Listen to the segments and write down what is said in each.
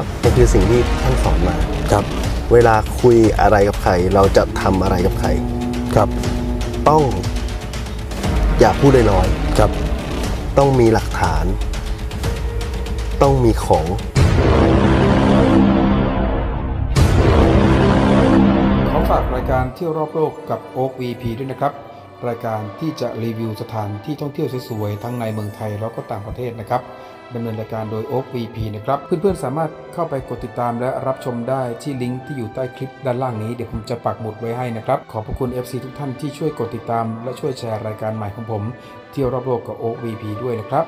ครับนี่คือสิ่งที่ท่านสอนมาครับ เวลาคุยอะไรกับใคร เราจะทำอะไรกับใครครับ ต้อง อย่าพูดลอยครับๆต้องมีหลักฐาน ต้องมีของขอฝากรายการเที่ยวรอบโลกกับโอ๊ก VP ด้วยนะครับรายการที่จะรีวิวสถานที่ท่องเที่ยวสวยๆทั้งในเมืองไทยแล้วก็ต่างประเทศนะครับ ดำเนินรายการโดยโอ๊ก VP นะครับ เพื่อนๆ สามารถเข้าไปกดติดตามและรับชมได้ที่ลิงก์ที่อยู่ใต้คลิปด้านล่างนี้ เดี๋ยวผมจะปักหมุดไว้ให้นะครับ ขอบพระคุณ FC ทุกท่านที่ช่วยกดติดตาม และช่วยแชร์รายการใหม่ของผม เที่ยวรอบโลกกับโอ๊ก VP ด้วยนะครับ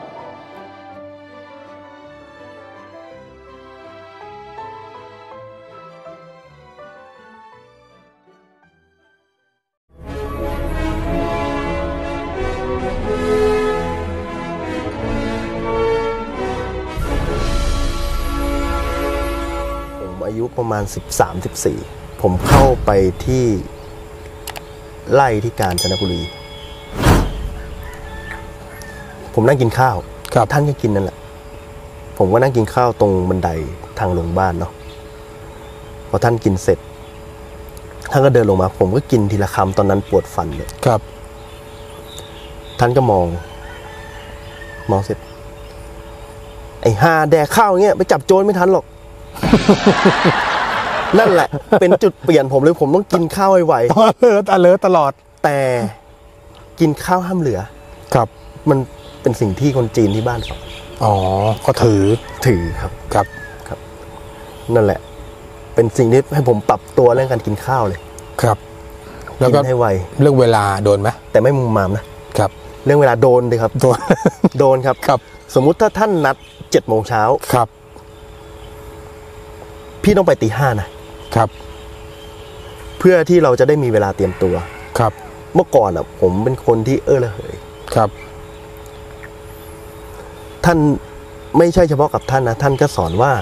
ณ 13 14 ผมเข้าไปที่ไล่ที่กาญจนบุรี ผมนั่งกินข้าวครับท่านก็กินนั่นแหละ ผมก็นั่งกินข้าวตรงบันไดทางลงบ้านเนาะพอท่านกินเสร็จ ท่านก็เดินลงมา ผมก็กินทีละคำตอนนั้นปวดฟันเลยครับ ท่านก็มอง มองเสร็จ ไอ้ห่าแดกข้าวอย่างเงี้ยไปจับโจรไม่ทันหรอก นั่นแหละ เป็นจุดเปลี่ยนผมเลยผมต้องกินข้าวไวอเลิร์อเลิร์ตลอด ๆแต่กินข้าวห้ามเหลือ ครับ มันเป็นสิ่งที่คนจีนที่บ้านสอนอ๋อ ก็ถือ ถือครับ ครับ นั่นแหละ เป็นสิ่งที่ให้ผมปรับตัวเรื่องการกินข้าวเลยครับ แล้วกิก็นให้ไว เรื่องเวลาโดนไหมแต่ไม่มุมมามนะ ครับ เรื่องเวลาโดนเลยครับ โดน โดนครับ ครับ สมมุติถ้าท่านนัดเจ็ดโมงเช้า ครับ พี่ต้องไปตีห้านะ ครับ เพื่อที่เราจะได้มีเวลาเตรียมตัว ครับ เมื่อก่อนอะ ผมเป็นคนที่เออระเหย ครับ ท่านไม่ใช่เฉพาะกับท่านนะท่านก็สอนว่า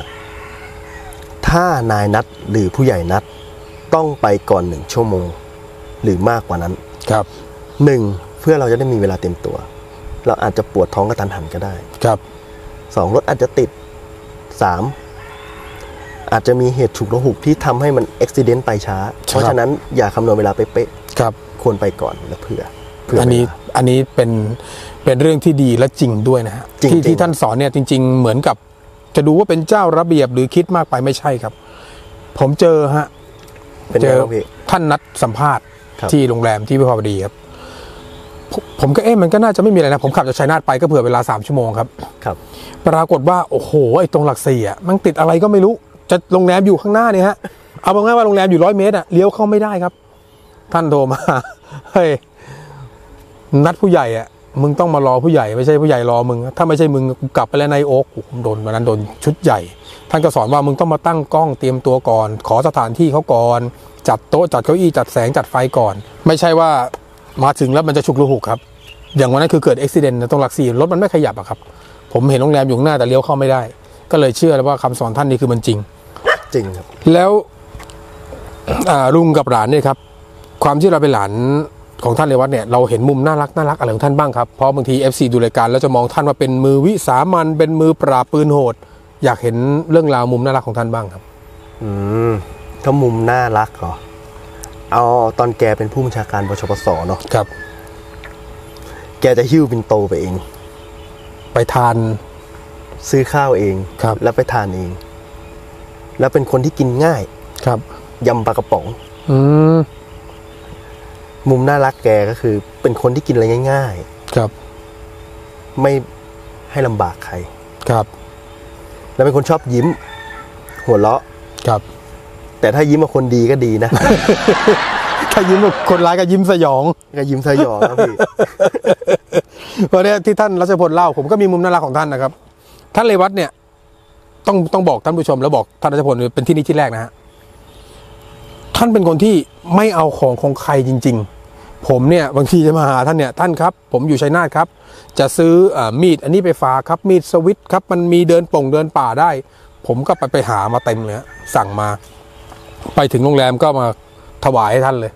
ถ้านายนัดหรือผู้ใหญ่นัด ต้องไปก่อนหนึ่งชั่วโมง หรือมากกว่านั้น ครับหนึ่งเพื่อเราจะได้มีเวลาเตรียมตัว เราอาจจะปวดท้องกระตันหันก็ได้ ครับสองรถอาจจะติดสาม อาจจะมีเหตุฉุกละหุกที่ทำให้มันอุบิเหตุไปช้า เพราะฉะนั้นอย่าคำนวณเวลาเป๊ะครับๆควรไปก่อนและเผื่อเผื่ออันนี้เวลาอันนี้เป็นเป็นเรื่องที่ดีและจริงด้วยนะฮะจริงที่จริงที่ท่านสอนเนี่ยจริง ๆ เหมือนกับ จะดูว่าเป็นเจ้าระเบียบหรือคิดมากไปไม่ใช่ครับ ผมเจอฮะเป็นเจไงอบ้างพี่ท่านนัดสัมภาษณ์ครับที่โรงแรมที่วิภาวดีครับผมผมก็เอ๊ะมันก็น่าจะไม่มีอะไรนะ ผมขับจากชัยนาทไปก็เผื่อเวลาสามชั่วโมงครับ ครับ ปรากฏว่า โอ้โห ไอ้ตรงหลักสี่อะมันติดอะไรก็ไม่รู้ จะโรงแรมอยู่ข้างหน้าเนี่ยฮะ เอาง่ายว่าโรงแรมอยู่ร้อยเมตรอะเลี้ยวเข้าไม่ได้ครับ ท่านโทรมา เฮ้ย นัดผู้ใหญ่อะมึงต้องมารอผู้ใหญ่ไม่ใช่ผู้ใหญ่รอมึง ถ้าไม่ใช่มึงกูกลับไปแล้วนายโอ๊กโอ้โดนวันนั้นโดนชุดใหญ่ ท่านก็สอนว่ามึงต้องมาตั้งกล้องเตรียมตัวก่อน ขอสถานที่เขาก่อน จัดโต๊ะจัดเก้าอี้จัดแสงจัดไฟก่อน ไม่ใช่ว่ามาถึงแล้วมันจะฉุกละหุกครับ อย่างวันนั้นคือเกิดอุบิเหตุตรงหลักสี่รถมันไม่ขยับอะครับ ผมเห็นโรงแรมอยู่ข้างหน้าแต่เลี้ยวเข้าไม่ได้ ก็เลยเชื่อแล้วว่าคำสอนท่านนี้คือมันจริง จริงครับ แล้วอ่าลุงกับหลานเนี่ยครับ ความที่เราเป็นหลานของท่านเลวัตเนี่ยเราเห็นมุมน่ารักน่ารักอะไรของท่านบ้างครับเพราะบางที FC ดูรายการแล้วจะมองท่านว่าเป็นมือวิสามันเป็นมือปราบปืนโหด อยากเห็นเรื่องราวมุมน่ารักของท่านบ้างครับ อืมถ้ามุมน่ารักเหรอเอาตอนแกเป็นผู้บัญชาการบชปสเนาะครับ แกจะหิ้วปินโตไปเอง ไปทาน ซื้อข้าวเองครับ แล้วไปทานเอง แล้วเป็นคนที่กินง่ายครับยำปลากระป๋อง อืมมุมน่ารักแกก็คือ เป็นคนที่กินอะไรง่าย ครับ ๆ ไม่ให้ลำบากใคร ครับ แล้วเป็นคนชอบยิ้ม หัวเราะ ครับ แต่ถ้ายิ้มกับคนดีก็ดีนะ ถ้ายิ้มแบบคนร้ายก็ยิ้มสยอง ก็ยิ้มสยองนะพี่ เพราะเนี่ยที่ท่านรัชพลเล่าผมก็มีมุมน่ารักของท่านนะครับ ท่านเลวัตเนี่ย ต้องต้องบอกท่านผู้ชม แล้วบอกท่านรัชพลเป็นที่นี้ที่แรกนะฮะท่านเป็นคนที่ไม่เอาของของใครจริง ๆ ผมเนี่ยบางทีจะมาหาท่านเนี่ยท่านครับ ผมอยู่ชัยนาทครับ จะซื้ออมีดอันนี้ไปฝากครับมีดสวิตครับ มันมีเดินป่งเดินป่าได้ ผมก็ไปไปหามาเต็มเลยสั่งมา ไปถึงโรงแรมก็มาถวายให้ท่านเลย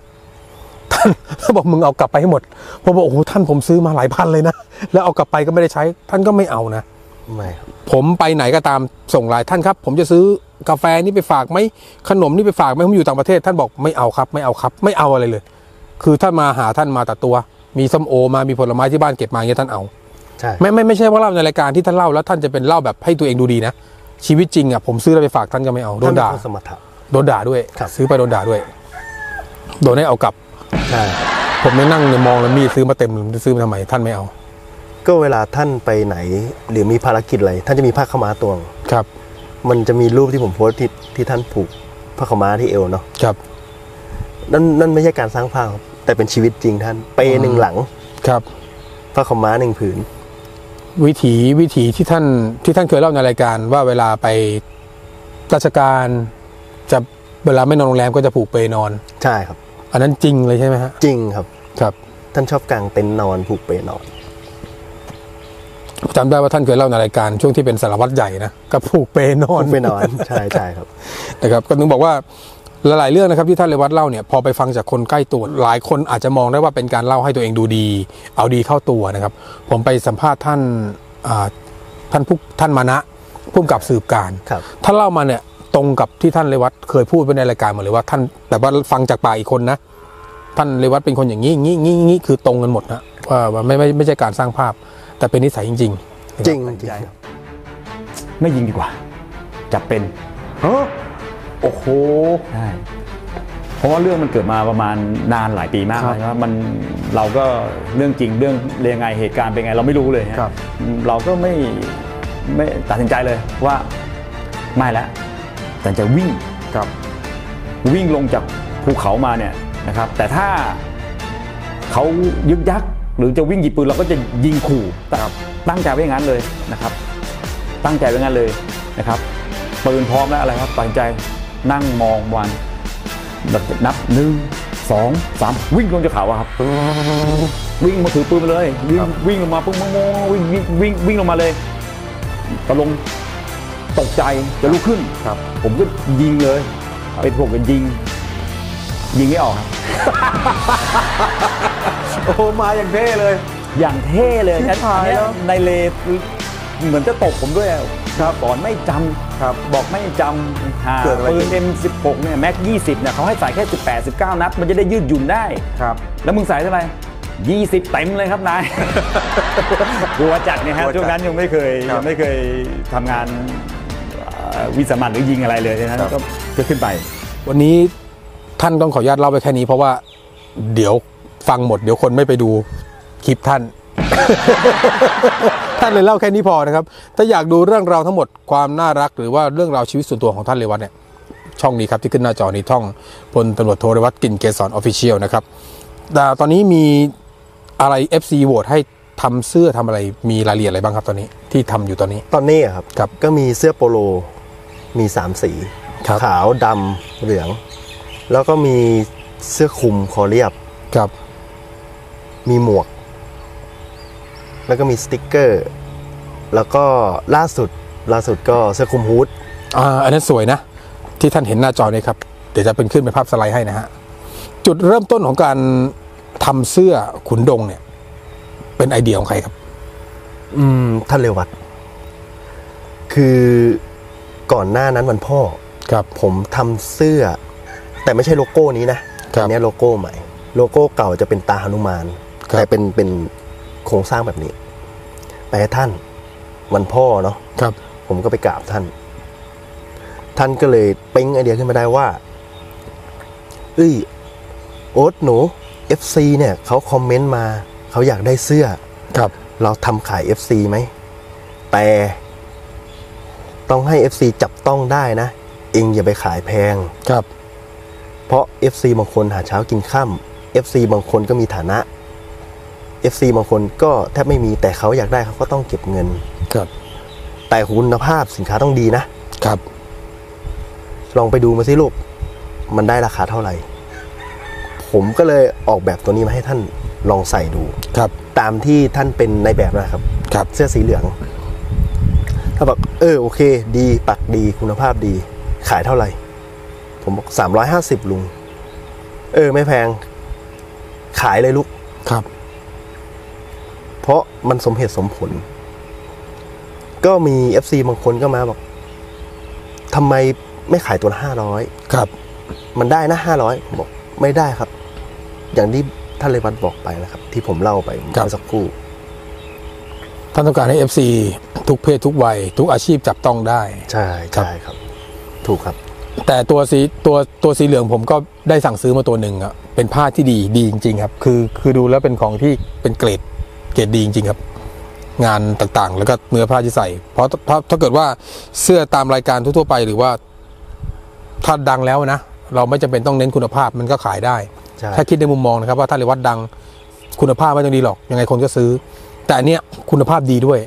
ท่านบอกมึงเอากลับไปให้หมดผมบอกโอ้โหท่านผมซื้อมาหลายพันเลยนะแล้วเอากลับไปก็ไม่ได้ใช้ ท่านก็ไม่เอานะไม่ ผมไปไหนก็ตามส่งไลน์ท่านครับ ผมจะซื้อกาแฟนี่ไปฝากไหมขนมนี่ไปฝากไหมผมอยู่ต่างประเทศ ท่านบอกไม่เอาครับ ไม่เอาครับ ไม่เอาอะไรเลย คือถ้ามาหาท่านมาแต่ตัว มีส้มโอมามีผลไม้ที่บ้านเก็บมาอย่างเงี้ยท่านเอาใช่ไม่ไม่ไม่ใช่ว่าเล่าในรายการที่ท่านเล่าแล้วท่านจะเป็นเล่าแบบให้ตัวเองดูดีนะชีวิตจริงอะผมซื้อแล้วไปฝากท่านก็ไม่เอาโดนด่าท่เป็คสมถะโดนด่าด้วยครับซื้อไปโดนด่าด้วย โดนให้เอากลับใช่ผมไม่นั่งเนี่ยมองแล้วมีดซื้อมาเต็มเลยซื้อมาทำไมท่านไม่เอา ก็เวลาท่านไปไหน หรือมีภารกิจอะไรท่านจะมีผ้าขาวม้าตวงครับ มันจะมีรูปที่ผมโพสต์ที่ที่ท่านผูกผ้าขาวม้าที่เอวเนาะครับนั่นนั่นไม่ใช่การสร้างภาพครับแต่เป็นชีวิตจริงท่านเปหนึ่งหลังครับผ้าขาวม้าหนึ่งผืน วิถีวิถีที่ท่านที่ท่านเคยเล่าในรายการว่าเวลาไปราชการจะเวลาไม่นอนโรงแรมก็จะผูกเปนอน ใช่ครับ อันนั้นจริงเลยใช่ไหมฮะจริงครับ ครับ ท่านชอบกางเต็นท์นอนผูกเปนอน จำได้ว่าท่านเคยเล่าในรายการช่วงที่เป็นสารวัตรใหญ่นะก็ผูกเปนอนผูกเปนอนใช่ใช่ครับนะครับ ก็ถึงบอกว่าหลายๆเรื่องนะครับที่ท่านเรวัตเล่าเนี่ยพอไปฟังจากคนใกล้ตัวหลายคนอาจจะมองได้ว่าเป็นการเล่าให้ตัวเองดูดี เอาดีเข้าตัวนะครับ ผมไปสัมภาษณ์ท่านอ่าท่านผู้ท่านมานะผู้กำกับสืบการครับท่านเล่ามาเนี่ยตรงกับที่ท่านเรวัตเคยพูดไว้ในรายการหมดเลยว่าท่านแต่ว่าฟังจากปากอีกคนนะ ท่านเรวัตเป็นคนอย่างนี้อย่างนี้อย่างนี้อย่างนี้คือตรงกันหมดนะว่าว่าไม่ไม่ไม่ใช่การสร้างภาพ แต่เป็นนิสัยจริงๆนะครับจริงจริงครับไม่ยิงดีกว่า จับเป็นเฮ้อโอ้โหใช่เพราะว่าเรื่องมันเกิดมาประมาณนานหลายปีมากครับแล้วมันเราก็เรื่องจริงเรื่องเรียงไงเหตุการณ์เป็นไงเราไม่รู้เลยฮะครับเราก็ไม่ไม่ตัดสินใจเลยว่าไม่แล้วแต่จะวิ่งครับ วิ่งลงจากภูเขามาเนี่ยนะครับ แต่ถ้าเขายึกยัก หรือจะวิ่งหยิบปืนเราก็จะยิงขู่ครับตั้งใจไว้อย่างนั้นเลยนะครับ ตั้งใจไว้อย่างนั้นเลยนะครับปืนพร้อมแล้วอะไรครับตัดสินใจนั่งมองวันนับหนึ่งสองสามวิ่งลงจากเขาอะครับ วิ่งมาถือปืนมาเลย วิ่งวิ่งลงมาปุ๊บโมงวิ่งวิ่งวิ่งวิ่งลงมาเลยตะลงตกใจจะลุกขึ้นครับ ผมก็ยิงเลยเป็นผมก็ยิง ยิงไม่ออกครับ โอ้โหมาอย่างเท่เลย อย่างเท่เลยชิบหายอันเนี้แล้ว ในเลเหมือนจะตบผมด้วยอะครับสอนไม่จำครับบอกไม่จำหาเกิดอะไรปืขึ้นน M16 เนี่ยแม็ก20เนี่ยเขาให้ใส่แค่ 18 19 นัด มันจะได้ยืดหยุ่นได้ ครับ แล้วมึงใส่เท่าไหร่20 เต็มเลยครับนาย กลัวจัดเนี่ยฮะกลัวจัดช่วงนั้นยังไม่เคยครับยังไม่เคยทำงานเอ่อวิสามันหรือยิงอะไรเลยฉะนั้นครับ ก็ก็ขึ้นไป วันนี้ท่านต้องขออนุญาตเล่าไปแค่นี้เพราะว่าเดี๋ยว ฟังหมดเดี๋ยวคนไม่ไปดูคลิปท่าน ท่านเลยเล่าแค่นี้พอนะครับ ถ้าอยากดูเรื่องราวทั้งหมดความน่ารัก หรือว่าเรื่องราวชีวิตส่วนตัวของท่านเรวัตเนี่ยช่องนี้ครับที่ขึ้นหน้าจอนี้ช่องพลตำรวจโทเรวัตกลิ่นเกษร Official นะครับแต่ตอนนี้มีอะไร FC โหวตให้ทำเสื้อทำอะไรมีรายละเอียดอะไรบ้างครับตอนนี้ที่ทำอยู่ตอนนี้ ตอนนี้อะครับครับ ก็มีเสื้อโปโลมีสามสี ครับ ขาวดำเหลือง แล้วก็มีเสื้อคลุมคอเรียบ ครับ มีหมวก แล้วก็มีสติกเกอร์ แล้วก็ล่าสุดล่าสุดก็เสื้อคลุมฮูดอ่าอันนั้นสวยนะ ที่ท่านเห็นหน้าจอนี้ครับ เดี๋ยวจะเป็นขึ้นเป็นภาพสไลด์ให้นะฮะ จุดเริ่มต้นของการทำเสื้อขุนดงเนี่ย เป็นไอเดียของใครครับ อืม ท่านเรวัตคือก่อนหน้านั้นวันพ่อครับผมทำเสื้อ แต่ไม่ใช่โลโก้นี้นะครับอันเนี้ยโลโก้ใหม่ โลโก้เก่าจะเป็นตาหนุมานครับ แต่เป็นเป็นโครงสร้างแบบนี้ ไปให้ท่านวันพ่อเนาะครับ ผมก็ไปกราบท่าน ท่านก็เลยเป้งไอเดียขึ้นมาได้ว่าเอ้ยโอ๊ตหนู FC เนี่ยเขาคอมเมนต์มาเขาอยากได้เสื้อ ครับ เราทำขาย FC ไหม แต่ต้องให้ FC จับต้องได้นะ เองอย่าไปขายแพง ครับ เพราะ FC บางคนหาเช้ากินค่ำ FC บางคนก็มีฐานะ FC บางคนก็แทบไม่มีแต่เขาอยากได้เขาก็ต้องเก็บเงิน ครับ แต่คุณภาพสินค้าต้องดีนะ ครับ ลองไปดูมาสิลูก มันได้ราคาเท่าไหร่ ผมก็เลยออกแบบตัวนี้มาให้ท่านลองใส่ดู ครับ ตามที่ท่านเป็นในแบบนะครับ ครับ เสื้อสีเหลือง ถ้าบอกเออโอเค ดีปักดีคุณภาพดี ขายเท่าไหร่ ผมบอกสามร้อยห้าสิบลุง เออ ไม่แพง ขายเลยลูกครับ เพราะมันสมเหตุสมผล ก็มี FC บางคนก็มาบอกทำไมไม่ขายตัวละห้าร้อยครับ มันได้นะห้าร้อยบอกไม่ได้ครับ อย่างที่ท่านเลวัตบอกไปนะครับ ที่ผมเล่าไปครับเมื่อสักครู่ท่านต้องการให้ FC ทุกเพศทุกวัย ทุกอาชีพจับต้องได้ ใช่ใช่ครับ ถูกครับ แต่ตัวสีตัวตัวสีเหลืองผมก็ได้สั่งซื้อมาตัวหนึ่งอะเป็นผ้าที่ดีดีจริง ๆ ครับ คือคือดูแล้วเป็นของที่เป็นเกรด เกรดดีจริงๆครับ งานต่างๆ แล้วก็เนื้อผ้าที่ใส่ เพราะถ้าถ้าเกิดว่าเสื้อตามรายการทั่วๆไปหรือว่าถ้าดังแล้วนะ เราไม่จำเป็นต้องเน้นคุณภาพมันก็ขายได้ใช่ถ้าคิดในมุมมองนะครับ ว่าถ้าเรวัดดังคุณภาพไม่ต้องดีหรอก ยังไงคนก็ซื้อ แต่อันเนี้ยคุณภาพดีด้วย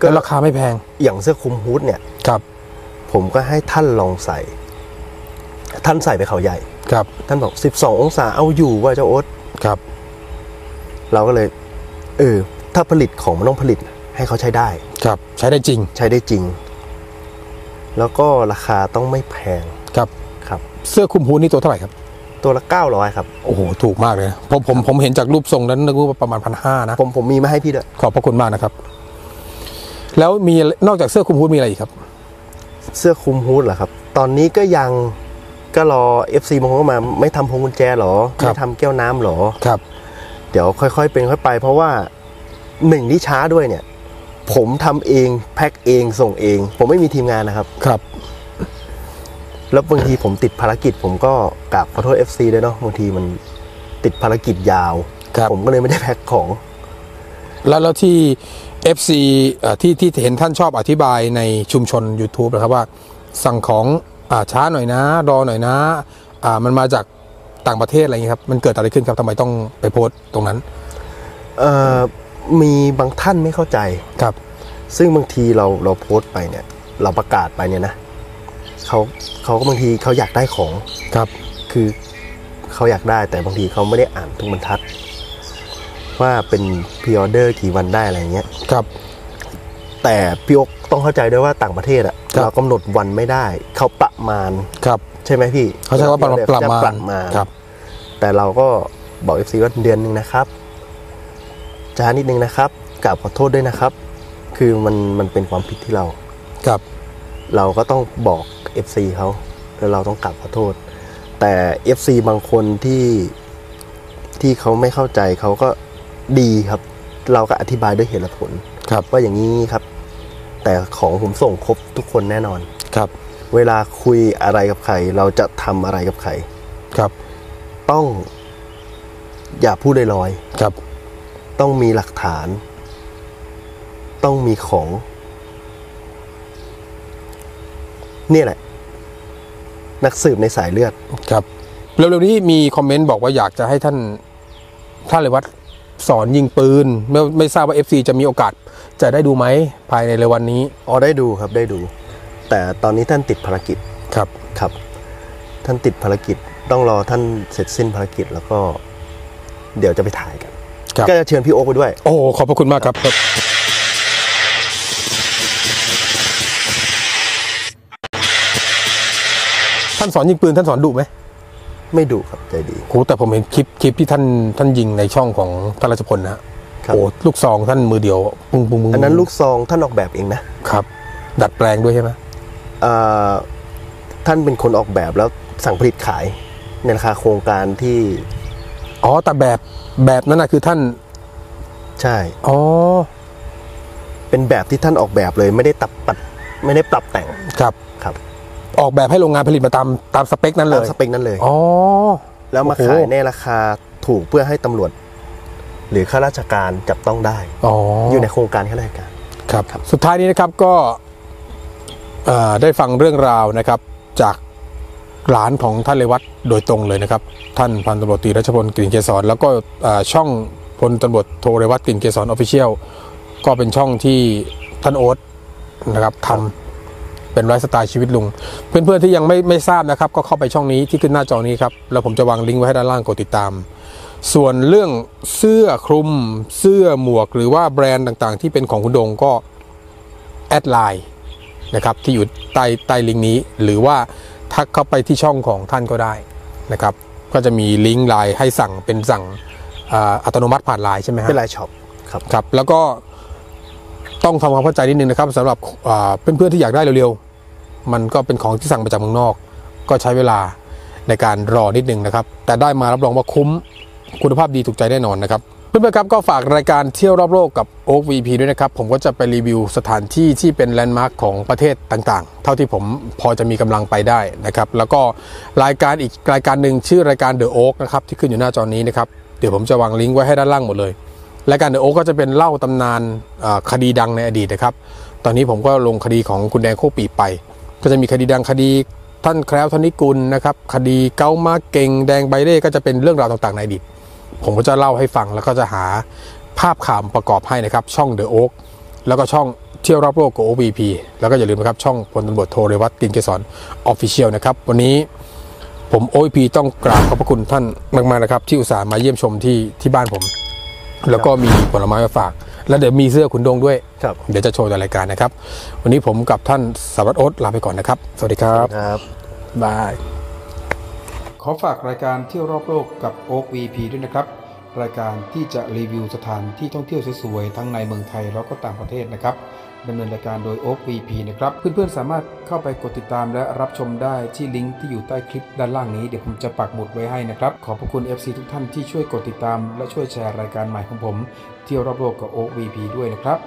ก็แล้วราคาไม่แพงอย่างเสื้อคลุมฮูดเนี่ยครับ ผมก็ให้ท่านลองใส่ ท่านใส่ไปเขาใหญ่ครับ ท่านบอก 12 องศาเอาอยู่ว่าเจ้าโอ๊ตครับ เราก็เลย เออ ถ้าผลิตของมันต้องผลิตให้เขาใช้ได้ ครับ ใช้ได้จริง ใช้ได้จริง แล้วก็ราคาต้องไม่แพงครับ ครับ เสื้อคลุมฮูดนี่ตัวเท่าไหร่ครับ ตัวละ900ครับ โอ้โห ถูกมากเลยนะผมผมผมเห็นจากรูปทรงนั้นนึกว่าประมาณพันห้านะ ผมผมมีมาให้พี่ด้วย ขอบพระคุณมากนะครับ แล้วมีนอกจากเสื้อคลุมฮูดมีอะไรอีกครับ เสื้อคลุมฮูดเหรอครับ ตอนนี้ก็ยังก็รอ FC บางคนก็มา ไม่ทำพวงกุญแจเหรอ ครับ ไม่ทำแก้วน้ำเหรอ ครับ เดี๋ยวค่อยๆเป็นค่อยไป เพราะว่าหนึ่งที่ช้าด้วยเนี่ย ผมทำเองแพ็คเองส่งเอง ผมไม่มีทีมงานนะครับครับ แล้วบางทีผมติดภารกิจ ผมก็กราบขอโทษ FC ด้วยเนาะบางทีมันติดภารกิจยาวครับผมก็เลยไม่ได้แพ็คของ แล้วแล้วที่ FC เอ่อที่ที่เห็นท่านชอบอธิบายในชุมชน YouTube นะครับว่า สั่งของอ่าช้าหน่อยนะ รอหน่อยนะอ่ามันมาจาก ต่างประเทศอะไรอย่างนี้ยครับมันเกิดอะไรขึ้นครับทำไมต้องไปโพสต์ตรงนั้นเอ่อมีบางท่านไม่เข้าใจครับ ซึ่งบางทีเราเราโพสต์ไปเนี่ย เราประกาศไปเนี่ยนะเขาเขาก็บางทีเขาอยากได้ของครับ คือเขาอยากได้แต่บางทีเขาไม่ได้อ่านทุกบรรทัด ว่าเป็นพ r ออเดอร์กี่วันได้อะไรเงี้ยครับ แต่พี่อกต้องเข้าใจด้วยว่าต่างประเทศอะครับ เรากำหนดวันไม่ได้ เขาประมาณครับใช่ไหมพี่เขาใช้ว่าประมาณเขประมาณจประมาณครับ แต่เราก็บอก FC ว่าเดือนหนึ่งนะครับช้านิดนึงนะครับกราบขอโทษด้วยนะครับ คือมันมันเป็นความผิดที่เราครับเราก็ต้องบอก FC เขาแล้วเราต้องกราบขอโทษ แต่ FC บางคนที่ที่เขาไม่เข้าใจเขาก็ดีครับ เราก็อธิบายด้วยเหตุและผลครับว่าอย่างนี้ครับ แต่ของผมส่งครบทุกคนแน่นอนครับ เวลาคุยอะไรกับใคร เราจะทำอะไรกับใคร ครับ ต้อง อย่าพูดลอยครับๆต้องมีหลักฐาน ต้องมีของ เนี่ยแหละ นักสืบในสายเลือด ครับ เร็วๆนี้มีคอมเมนต์บอกว่าอยากจะให้ท่าน ท่านเลวัตสอนยิงปืน ไม่ไม่ทราบว่า FC จะมีโอกาส จะได้ดูไหมภายในเร็ววันนี้ อ๋อได้ดูครับได้ดู แต่ตอนนี้ท่านติดภารกิจครับครับ ท่านติดภารกิจต้องรอท่านเสร็จสิ้นภารกิจแล้วก็ เดี๋ยวจะไปถ่ายกันครับก็จะเชิญพี่โอ๊คไปด้วย โอ้ขอบพระคุณมากครับ ท่านสอนยิงปืนท่านสอนดุไหมไม่ดุครับใจดีโหแต่ผมเห็นคลิปคลิปที่ท่านท่านยิงในช่องของท่านราชพลนะฮะครับโอ้ลูกซองท่านมือเดียวปุ้งปุ้งปุ้งอันนั้นลูกซองท่านออกแบบเองนะครับ ดัดแปลงด้วยใช่ไหมเอ่อ ท่านเป็นคนออกแบบแล้วสั่งผลิตขายในราคาโครงการที่ อ๋อแต่แบบแบบนั้นนะคือท่าน ใช่ อ๋อ เป็นแบบที่ท่านออกแบบเลยไม่ได้ตัดปัดไม่ได้ปรับแต่งครับครับ ออกแบบให้โรงงานผลิตมาตามตามสเปคนั้นเลตามยสเปคนั้นเลยอ๋อแล้วมาโอ้โหขายในราคาถูกเพื่อให้ตำรวจ หรือข้าราชการจับต้องได้อ๋อออยู่ในโครงการข้าราชการครับ สุดท้ายนี้นะครับก็เอ่อ ได้ฟังเรื่องราวนะครับจากหลานของท่านเลวัตโดยตรงเลยนะครับ ท่านพันตำรวจตรีรัชพลกลิ่นเกษรแล้วก็ช่องพลตำรวจโทเรวัตกลิ่นเกษรออฟฟิเชียลก็เป็นช่องที่ท่านโอ๊ตนะครับทำเป็นไลฟ์สไตล์ชีวิตลุง เพื่อนๆที่ยังไม่ไม่ทราบนะครับ ก็เข้าไปช่องนี้ที่ขึ้นหน้าจอนี้ครับ แล้วผมจะวางลิงก์ไว้ให้ด้านล่างกดติดตาม ส่วนเรื่องเสื้อคลุมเสื้อหมวก หรือว่าแบรนด์ต่างๆ ที่เป็นของขุนดงก็ add ไลน์ นะครับที่อยู่ใต้ใต้ลิงก์นี้ หรือว่าทักเข้าไปที่ช่องของท่านก็ได้นะครับก็จะมีลิงก์ไลน์ให้สั่งเป็นสั่งอ่าอัตโนมัติผ่านไลน์ใช่ไหมฮะเป็น LINE Shop ครับครับแล้วก็ต้องทำความเข้าใจนิดนึงนะครับสำหรับอ่าเพื่อนๆที่อยากได้เร็วๆ มันก็เป็นของที่สั่งมาจากเมืองนอก ก็ใช้เวลาในการรอนิดนึงนะครับ แต่ได้มารับรองว่าคุ้มคุณภาพดีถูกใจแน่นอนนะครับ เพื่อนๆครับก็ฝากรายการเที่ยวรอบโลกกับ o อ VP ด้วยนะครับ ผมก็จะไปรีวิวสถานที่ที่เป็นแลนด์มาร์คของประเทศต่างๆ เท่าที่ผมพอจะมีกำลังไปได้นะครับ แล้วก็รายการอีกรายการหนึ่งชื่อรายการ The Oak นะครับที่ขึ้นอยู่หน้าจอนี้นะครับ เดี๋ยวผมจะวางลิงก์ไว้ให้ด้านล่างหมดเลยรายการเดอะโอ๊ก็จะเป็นเล่าตำนานคดีดังในอดีตนะครับ ตอนนี้ผมก็ลงคดีของคุณแดงโคกปีบไป ก็จะมีคดีดังคดีท่านแคล้วธนิกุลนะครับ คดีเก้ามาเก่งแดงไบเล่ก็จะเป็นเรื่องราวต่างๆในอดีต ผมก็จะเล่าให้ฟังแล้วก็จะหาภาพข่าวประกอบให้นะครับ ช่องเดอะโอ๊กแล้วก็ช่องเที่ยวรอบโลกกับ OVP แล้วก็อย่าลืมนะครับ ช่องพลตำรวจโทเรวัตกลิ่นเกษร Official นะครับ วันนี้ผม OVP ต้องกราบขอบพระคุณท่านมากๆนะครับ ที่อุตส่าห์มาเยี่ยมชมที่ที่บ้านผม แล้วก็มีผลไม้มาฝาก แล้วเดี๋ยวมีเสื้อขุนดงด้วย ครับ เดี๋ยวจะโชว์ในรายการนะครับ วันนี้ผมกับท่านสารวัตรโอ๊ตลาไปก่อนนะครับ สวัสดีครับครับบาย ขอฝากรายการเที่ยวรอบโลกกับโอ๊ก VP ด้วยนะครับ รายการที่จะรีวิวสถานที่ท่องเที่ยวสวยๆทั้งในเมืองไทยแล้วก็ต่างประเทศนะครับดำเนินรายการโดยโอ๊ก VP นะครับ เพื่อนๆสามารถเข้าไปกดติดตามและรับชมได้ที่ลิงก์ที่อยู่ใต้คลิปด้านล่างนี้เดี๋ยวผมจะปักหมุดไว้ให้นะครับ ขอบพระคุณ FC ทุกท่านที่ช่วยกดติดตาม และช่วยแชร์รายการใหม่ของผม เที่ยวรอบโลกกับโอ๊ก VP ด้วยนะครับ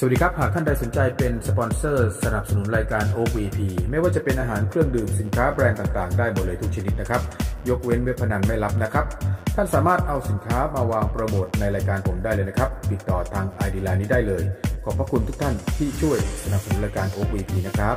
สวัสดีครับ หากท่านใดสนใจเป็นสปอนเซอร์ สนับสนุนรายการ OVP ไม่ว่าจะเป็นอาหารเครื่องดื่มสินค้าแบรนด์ต่างๆ ได้หมดเลยทุกชนิดนะครับ ยกเว้นเว็บพนันไม่รับนะครับ ท่านสามารถเอาสินค้ามาวางโปรโมทในรายการผมได้เลยนะครับ ติดต่อทาง ID ไลน์นี้ได้เลย ขอบพระคุณทุกท่านที่ช่วยสนับสนุนรายการ OVP นะครับ